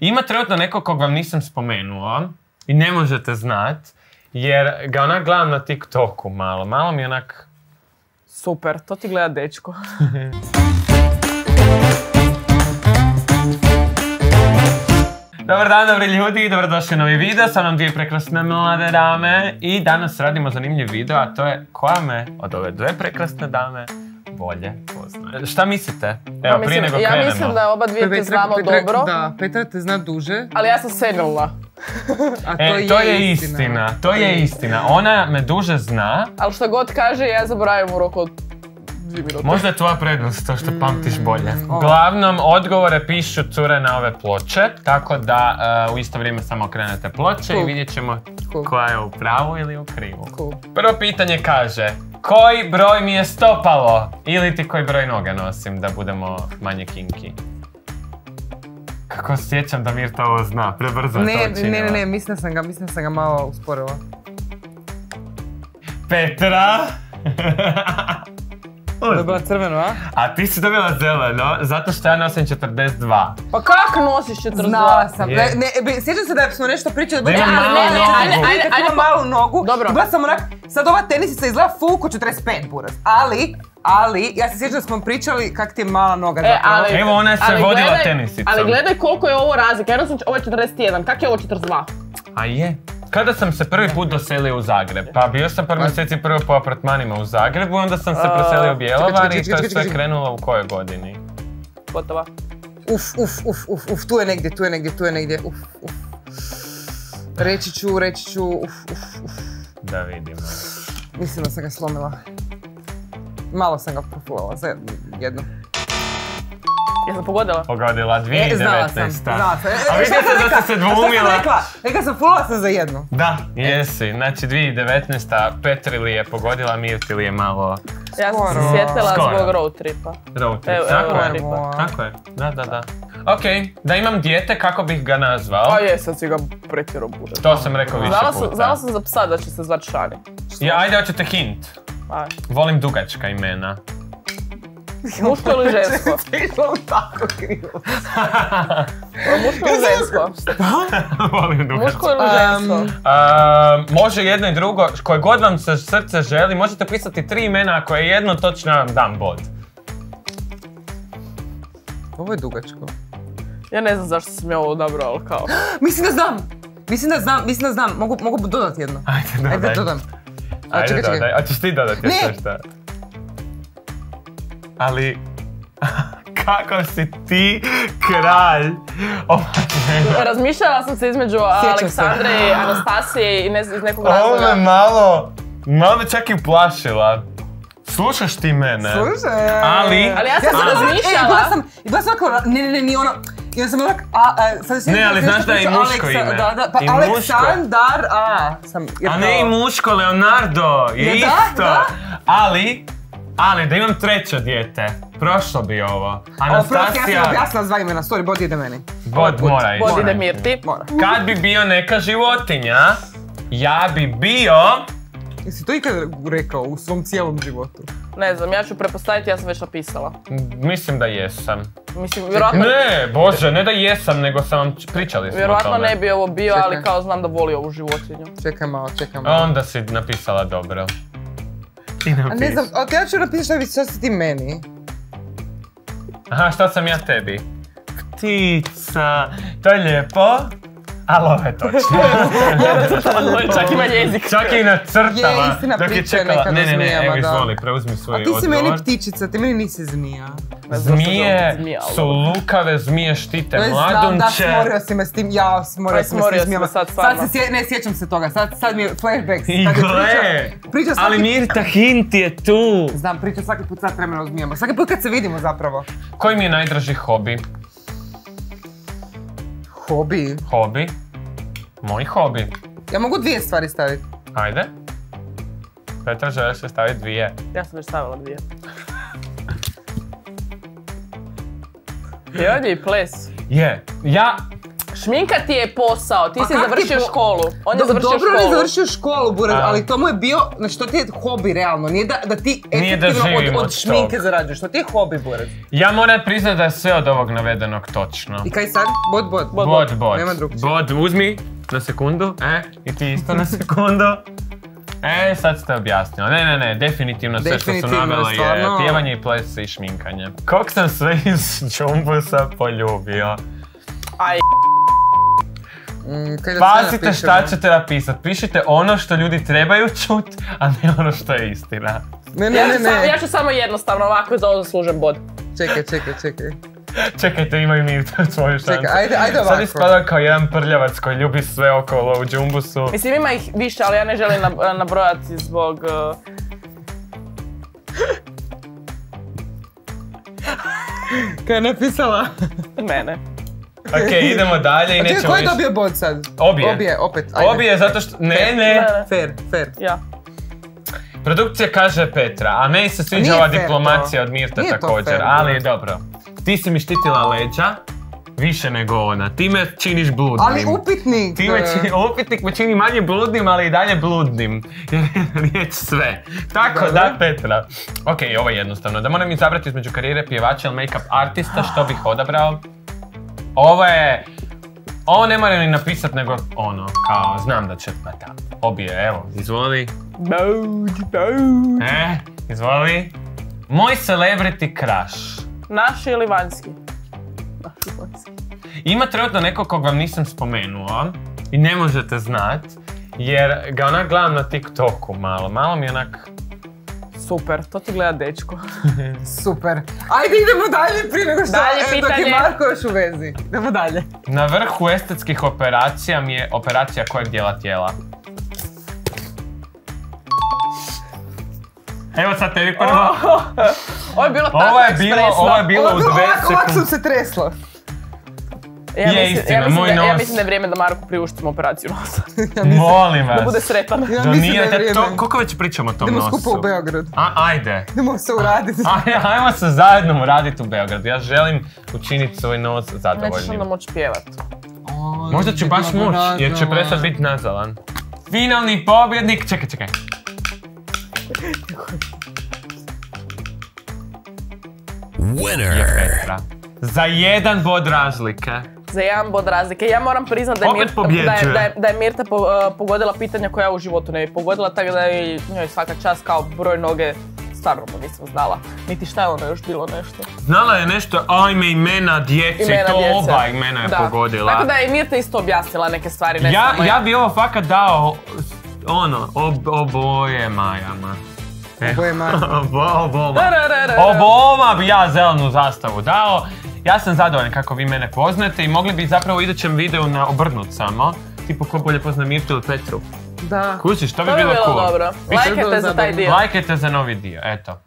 Ima trenutno neko kog vam nisam spomenuo i ne možete znat, jer ga onak gledam na TikToku malo. Malo mi onak... Super, to ti gleda dečko. Dobar dan, dobri ljudi, dobrodošli u novi video, sa mnom dvije prekrasne mlade dame i danas radimo zanimljiv video, a to je koja me od ove dve prekrasne dame bolje poznaje. Šta mislite? Evo, Ja prije mislim- nego ja krenemo. mislim da oba dvije te znamo Petra- dobro, Da, Petra te zna duže, ali ja sam senilna. a to, E, to je istina, to je istina. Ona me duže zna, Ali što god kaže, ja zaboravim u roku od. Možda je tvoja prednost, to što pamtiš bolje. Mm. Uglavnom, odgovore pišu cure na ove ploče, tako da uh, u isto vrijeme samo okrenete ploče i vidjet ćemo Cool. koja je u pravu ili u krivu. Cool. Prvo pitanje kaže, koji broj mi je stopalo? Ili ti koji broj noge nosim, da budemo manje kinki? Kako sjećam da Mirta ovo zna, prebrzo je Ne, to ne, učinila. ne, ne, mislim da sam ga, mislim sam ga malo usporila. Petra! Dobila crveno, a? A ti si dobila zeleno, zato što ja nosim 42. Pa kak nosiš 42? Znala sam. Ne, sjećam se da smo nešto pričali. Da ima ali malu ne, ne, nogu. ajde, ajde, Ajde, malu nogu. Dobro. Bila sam onak, sad ova tenisica izgleda full ko 45 buraz. Ali, ali, ja se sjećam da smo pričali kak ti je mala noga E, zapravo. ali, Evo, ona se ali vodila gledaj- tenisicom. Ali gledaj koliko je ovo razlika. Ja nosim, ovo je 41, kak je ovo 42? A je? Kada sam se prvi put doselio u Zagreb? Pa bio sam par mjeseci prvo po apartmanima u Zagrebu, onda sam se preselio u Bjelovar i to je sve krenulo u kojoj godini? Gotova. Uf, uf, uf, uf, uf, tu je negdje, tu je negdje, tu je negdje, uf, uf. Reći ću, reći ću, uf, uf, uf. Da vidimo. Mislim da sam ga slomila. Malo sam ga profulala za jednu. Jesam pogodila? Pogodila, E, znala 2019. sam, znala sam. E, A e, se da si se dvoumila. rekla? Rekla sam, fulala sam za jednu. Da, jesi. Znači 2019. Petrili je pogodila, Mirtili je malo Ja sam se sjetila Skoro. zbog road tripa. road trip. Tako je. tripa. Tako je, da, da, da. Ok, da imam dijete, kako bih ga nazvao? A jesam si ga pretjero bude. To sam rekao više puta. znala sam za psa da će se zvat Šani. Ja, ajde, hoćete hint. Volim dugačka imena. Muško ili žensko? Išlo tako krivo. Muško ili žensko? Volim. Muško ili žensko? A, može jedno i drugo, koje god vam se srce želi, možete pisati tri imena, ako je jedno, točno vam dam bod. Ovo je dugačko. Ja ne znam zašto sam ja ovo odabrala, ali kao. Mislim da znam. Mislim da znam, mislim da znam. Mogu, mogu dodati jedno. Ajde, dodaj. Ajde, dodam. A, Ajde, čekaj, čekaj. dodaj. A ćeš ti dodati još Ne. Ali, kako si ti kralj žena? Razmišljala sam se između Sjećam se. Aleksandre i Anastasije i ne znam, iz nekog Ovo me razloga. malo, malo me čak i uplašila. Slušaš ti mene? Slušaj. Ali- Ali ja sam sam razmišljala. E, bila sam, i bila sam ovako, ne, ne, ne, nije ono, onda sam ovak, a, a, sad se Ne, ali znaš da je i muško Aleksa- ime. Da, da, pa I muško. Aleksandar, a, sam, jer A ne i muško, Leonardo je Je, da, isto. da. Ali, ali da imam treće dijete, prošlo bi ovo. O, prosti, ja sam Anastasija, objasnila dva imena, sorry, bod ide meni. bod mora ići. Vodi ide Mirti. Mora. Kad bi bio neka životinja, ja bi bio... Jesi to ikad rekao u svom cijelom životu? Ne znam, ja ću prepostaviti, ja sam već napisala. Mislim da jesam. Mislim, vjerojatno, Ne, bože, ne da jesam, nego sam vam pričali smo o vjerojatno tome. ne bi ovo bio, ali kao znam da voli ovu životinju. Čekaj malo, čekaj malo. Onda si napisala dobro. Ti A ne znam, napiši. ok, ja ću napisati šta, bi- šta si ti meni. Aha, šta sam ja tebi? Ptica. To je lijepo, ali ovo je točno. Čak ima jezik. Čak i nacrtala. Je, istina, dok je priča je čekala. Ne, ne, ne, evo izvoli, preuzmi svoj A ti si odgovor. meni ptičica, ti meni nisi zmija. Zmije su lukave, zmije štite je mladunče. da, smorio si me s tim, ja, smorio Aj, si me s tim zmijama. sad stvarno. se ne sjećam se toga, sad, sad mi je flashbacks. I je gle, priča- svaki, ali Mirta Hint je tu. Znam, priča svaki put sat vremena o zmijama. Svaki put kad se vidimo zapravo. Koji mi je najdraži hobi? Hobi. Hobi? Moj hobi. Ja mogu dvije stvari staviti. Ajde. Petra, želiš se staviti dvije? Ja sam već stavila dvije. I ovdje i ples. Je, ja Šminka ti je posao, ti Pa si završio po- školu. On je završio Dobro on je školu. završio školu, Buraz, A. ali to mu je bio, znači to ti je hobi realno, nije da, da ti efektivno od, od od šminke zarađuješ, to ti je hobi, Buraz. Ja moram priznat da je sve od ovog navedenog točno. I kaj sad? Bod, bod. Bod, Bod, bod. Nema drugčije. Bod, uzmi na sekundu, e, i ti isto na sekundu. E, sad ste objasnili. Ne, ne, ne, definitivno sve što su navele je stvarno. pjevanje i ples i šminkanje. Kog sam sve iz Jumbusa poljubio? Aj, Mm, Pazite šta ćete napisat. Pišite ono što ljudi trebaju čut, a ne ono što je istina. Ne, ne, ja, ne, sam- ne. ja ću samo jednostavno ovako za ovo zaslužen bod. Čekaj, čekaj, čekaj. Čekajte, imaju Mirta svoju šansu. Čekaj, ajde, ajde ovako. Sad ispada kao jedan prljavac koji ljubi sve okolo u Jumbusu. Mislim ima ih više, ali ja ne želim nab- nabrojati zbog... uh, Kaj je napisala? mene. Ok, idemo dalje i nećemo ko je više- dobio bod sad? Obje. Obje, opet, ajde. Obje zato što... Ne, ne. Fair, fair. Ja. Produkcija kaže Petra, a meni se sviđa Nije ova diplomacija to. od Nije to također, fair, ali dobro. Ti si mi štitila leđa, više nego ona. Ti me činiš bludnim. Ali upitnik. Ti me e, čini, upitnik me čini manje bludnim, ali i dalje bludnim. Jer je riječ sve. Tako Da. Petra. Ok, ovo je jednostavno. Da moram izabrati između karijere pjevača ili make-up artista, što bih odabrao? Ovo je... Ovo ne moram ni napisat, nego ono, kao, znam da će, pa da. Obje, evo, izvoli. Bođ, bođ. E, izvoli. Moj celebrity crush. Naš ili vanjski? Ima trenutno neko kog vam nisam spomenuo i ne možete znat, jer ga onak gledam na TikToku malo, malo mi onak... Super, to ti gleda dečko. Super. Ajde idemo dalje prije nego što Dalje dok je pitanje. Marko još u vezi. Idemo dalje. Na vrhu estetskih operacija mi je operacija kojeg dijela tijela. Evo sad tebi prvo. Ovo je bilo tako Ovo je bilo, ekspresno. ovo je bilo u dve Ovako, ovako sam sekunde. se tresla. Ja Je mislim, istina, ja mislim moj da, ja nos. mislim da je vrijeme da Marku priuštimo operaciju nosa. Molim vas. da bude sretan. Ja mislim da je to, koliko već pričamo o tom Idemo nosu? skupa u Beograd. A, ajde. Idemo se uraditi. Aj, ajmo se zajedno raditi u Beogradu. Ja želim učiniti svoj nos Nećeš zadovoljnim. onda moći pjevat. Možda će baš moć, jer će prestat biti nazalan. Finalni pobjednik, čekaj, čekaj. Je Winner. Petra. Za jedan bod razlike. Za jedan bod razlike. Ja moram priznat da je, Mirta, da je, da je, da je Mirta po- uh, pogodila pitanja koja ja u životu ne bi pogodila, tako da je njoj svaka čast kao broj noge stvarno to nisam znala. Niti šta je ono još bilo nešto. Znala je nešto, ajme imena djece, Imena to djece. oba imena je Da. pogodila. Tako da je Mirta isto objasnila neke stvari, ne ja, samo ja bi ovo fakat dao, ono, ob, oboje Majama. E, Oboje Majama. Obo- oboma. Oboma bi ja zelenu zastavu dao. Ja sam zadovoljan kako vi mene poznate i mogli bi zapravo u idućem videu na obrnut samo. Tipo ko bolje pozna Mirtu ili Petru. Da. Kužiš, to bi To bi bilo bilo cool. dobro. Lajkajte za taj dio. Lajkajte za novi dio, eto.